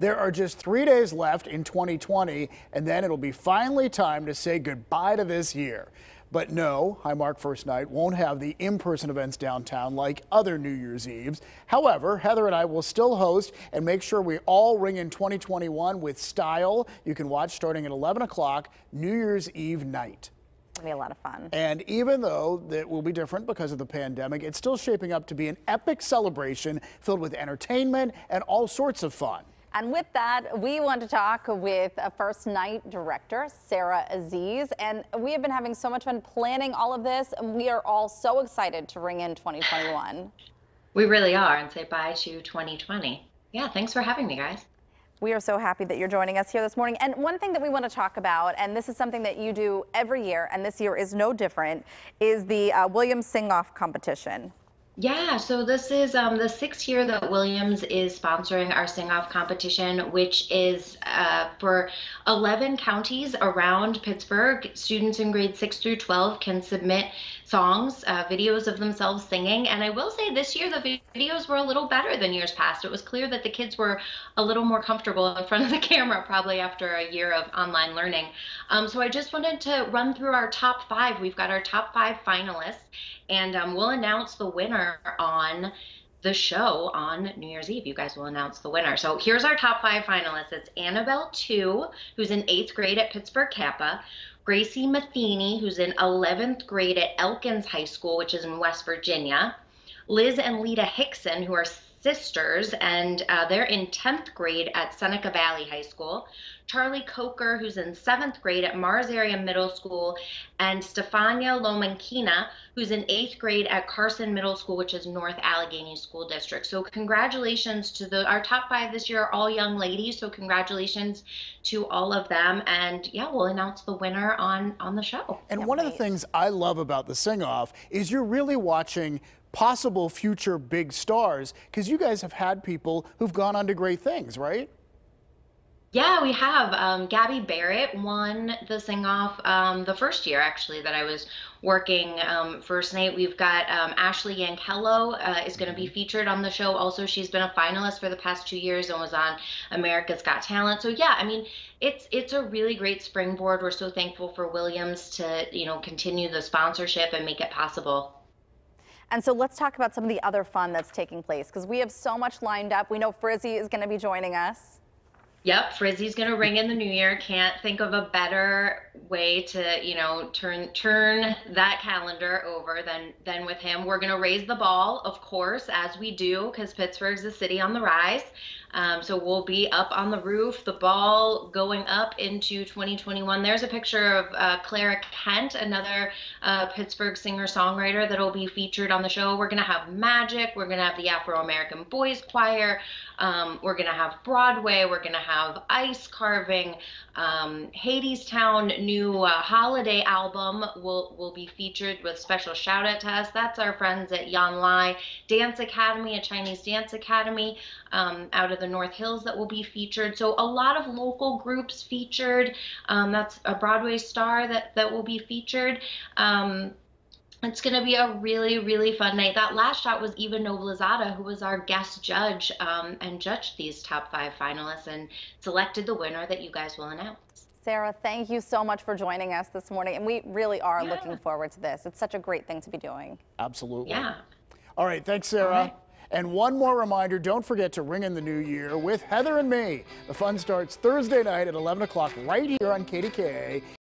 There are just three days left in 2020, and then it'll be finally time to say goodbye to this year. But no, Highmark First Night won't have the in-person events downtown like other New Year's Eves. However, Heather and I will still host and make sure we all ring in 2021 with style. You can watch starting at 11 o'clock New Year's Eve night. It'll be a lot of fun. And even though it will be different because of the pandemic, it's still shaping up to be an epic celebration filled with entertainment and all sorts of fun. And with that, we want to talk with a first night director, Sarah Aziz. And we have been having so much fun planning all of this. And we are all so excited to ring in 2021. We really are and say bye to 2020. Yeah, thanks for having me, guys. We are so happy that you're joining us here this morning. And one thing that we want to talk about, and this is something that you do every year, and this year is no different, is the uh, Williams Sing Off competition. Yeah, so this is um, the sixth year that Williams is sponsoring our Sing Off competition, which is uh, for 11 counties around Pittsburgh. Students in grades 6 through 12 can submit songs, uh, videos of themselves singing. And I will say this year the videos were a little better than years past. It was clear that the kids were a little more comfortable in front of the camera, probably after a year of online learning. Um, so I just wanted to run through our top five. We've got our top five finalists and um, we'll announce the winner on the show on New Year's Eve. You guys will announce the winner. So here's our top five finalists. It's Annabelle Two, who's in eighth grade at Pittsburgh CAPA. Gracie Matheny, who's in 11th grade at Elkins High School, which is in West Virginia. Liz and Lita Hickson, who are sisters, and uh, they're in 10th grade at Seneca Valley High School. Charlie Coker, who's in seventh grade at Mars Area Middle School, and Stefania Lomankina, who's in eighth grade at Carson Middle School, which is North Allegheny School District. So congratulations to the our top five this year are all young ladies. So congratulations to all of them. And yeah, we'll announce the winner on on the show. And one of the things I love about the sing off is you're really watching possible future big stars because you guys have had people who've gone on to great things, right? Yeah, we have. Um, Gabby Barrett won the sing off um, the first year, actually, that I was working um, First Night. We've got um, Ashley Yankello uh, is going to be mm-hmm. featured on the show. Also, she's been a finalist for the past two years and was on America's Got Talent. So yeah, I mean, it's it's a really great springboard. We're so thankful for Williams to you know continue the sponsorship and make it possible. And so let's talk about some of the other fun that's taking place because we have so much lined up. We know Frizzy is going to be joining us. Yep, Frizzy's gonna ring in the new year. Can't think of a better way to, you know, turn turn that calendar over than than with him. We're gonna raise the ball, of course, as we do, because Pittsburgh's a city on the rise. Um, so we'll be up on the roof, the ball going up into 2021. There's a picture of uh, Clara Kent, another uh, Pittsburgh singer-songwriter that'll be featured on the show. We're gonna have magic. We're gonna have the Afro-American Boys Choir. Um, we're gonna have Broadway. We're gonna have ice carving. Um, Hadestown new uh, holiday album will will be featured with special shout out to us. That's our friends at Yan Lai Dance Academy, a Chinese dance academy um, out of the North Hills that will be featured. So a lot of local groups featured. Um, that's a Broadway star that that will be featured. Um, it's going to be a really, really fun night. That last shot was Eva Noblezada, who was our guest judge um, and judged these top five finalists and selected the winner that you guys will announce. Sarah, thank you so much for joining us this morning. And we really are yeah. looking forward to this. It's such a great thing to be doing. Absolutely. Yeah. All right. Thanks, Sarah. And one more reminder, don't forget to ring in the new year with Heather and me. The fun starts Thursday night at 11 o'clock right here on KDKA.